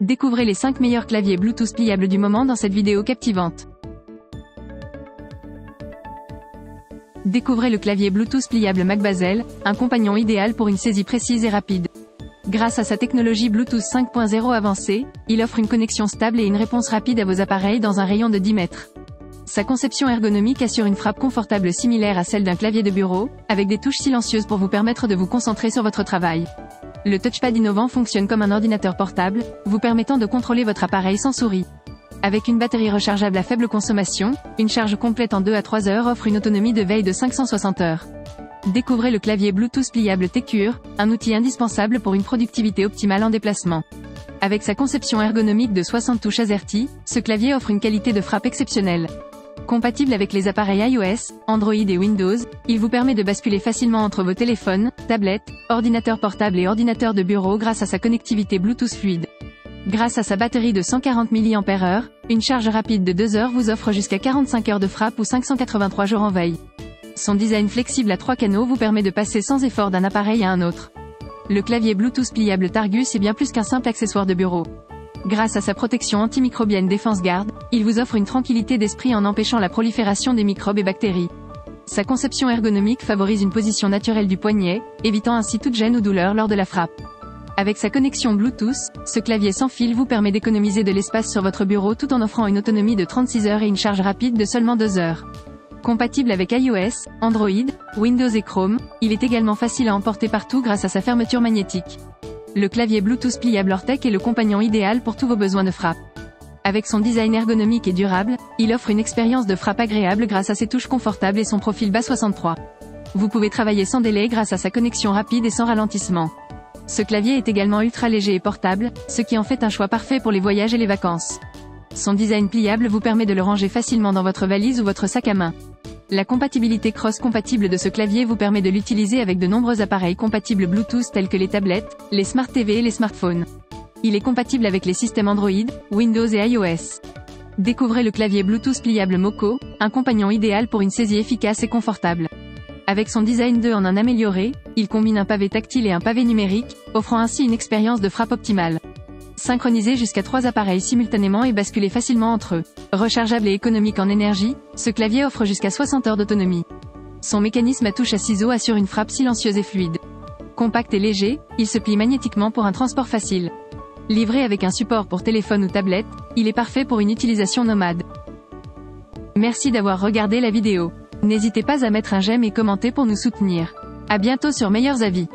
Découvrez les 5 meilleurs claviers Bluetooth pliables du moment dans cette vidéo captivante. Découvrez le clavier Bluetooth pliable MacBazel, un compagnon idéal pour une saisie précise et rapide. Grâce à sa technologie Bluetooth 5.0 avancée, il offre une connexion stable et une réponse rapide à vos appareils dans un rayon de 10 mètres. Sa conception ergonomique assure une frappe confortable similaire à celle d'un clavier de bureau, avec des touches silencieuses pour vous permettre de vous concentrer sur votre travail. Le touchpad innovant fonctionne comme un ordinateur portable, vous permettant de contrôler votre appareil sans souris. Avec une batterie rechargeable à faible consommation, une charge complète en 2 à 3 heures offre une autonomie de veille de 560 heures. Découvrez le clavier Bluetooth pliable T-Cure, un outil indispensable pour une productivité optimale en déplacement. Avec sa conception ergonomique de 60 touches AZERTY, ce clavier offre une qualité de frappe exceptionnelle. Compatible avec les appareils iOS, Android et Windows, il vous permet de basculer facilement entre vos téléphones, tablettes, ordinateurs portables et ordinateurs de bureau grâce à sa connectivité Bluetooth fluide. Grâce à sa batterie de 140 mAh, une charge rapide de 2 heures vous offre jusqu'à 45 heures de frappe ou 583 jours en veille. Son design flexible à trois canaux vous permet de passer sans effort d'un appareil à un autre. Le clavier Bluetooth pliable Targus est bien plus qu'un simple accessoire de bureau. Grâce à sa protection antimicrobienne Défense Garde, il vous offre une tranquillité d'esprit en empêchant la prolifération des microbes et bactéries. Sa conception ergonomique favorise une position naturelle du poignet, évitant ainsi toute gêne ou douleur lors de la frappe. Avec sa connexion Bluetooth, ce clavier sans fil vous permet d'économiser de l'espace sur votre bureau tout en offrant une autonomie de 36 heures et une charge rapide de seulement 2 heures. Compatible avec iOS, Android, Windows et Chrome, il est également facile à emporter partout grâce à sa fermeture magnétique. Le clavier Bluetooth pliable Ortec est le compagnon idéal pour tous vos besoins de frappe. Avec son design ergonomique et durable, il offre une expérience de frappe agréable grâce à ses touches confortables et son profil bas 63. Vous pouvez travailler sans délai grâce à sa connexion rapide et sans ralentissement. Ce clavier est également ultra léger et portable, ce qui en fait un choix parfait pour les voyages et les vacances. Son design pliable vous permet de le ranger facilement dans votre valise ou votre sac à main. La compatibilité cross-compatible de ce clavier vous permet de l'utiliser avec de nombreux appareils compatibles Bluetooth tels que les tablettes, les Smart TV et les smartphones. Il est compatible avec les systèmes Android, Windows et iOS. Découvrez le clavier Bluetooth pliable Moco, un compagnon idéal pour une saisie efficace et confortable. Avec son design 2 en un amélioré, il combine un pavé tactile et un pavé numérique, offrant ainsi une expérience de frappe optimale. Synchronisez jusqu'à trois appareils simultanément et basculez facilement entre eux. Rechargeable et économique en énergie, ce clavier offre jusqu'à 60 heures d'autonomie. Son mécanisme à touche à ciseaux assure une frappe silencieuse et fluide. Compact et léger, il se plie magnétiquement pour un transport facile. Livré avec un support pour téléphone ou tablette, il est parfait pour une utilisation nomade. Merci d'avoir regardé la vidéo. N'hésitez pas à mettre un j'aime et commenter pour nous soutenir. À bientôt sur Meilleurs Avis.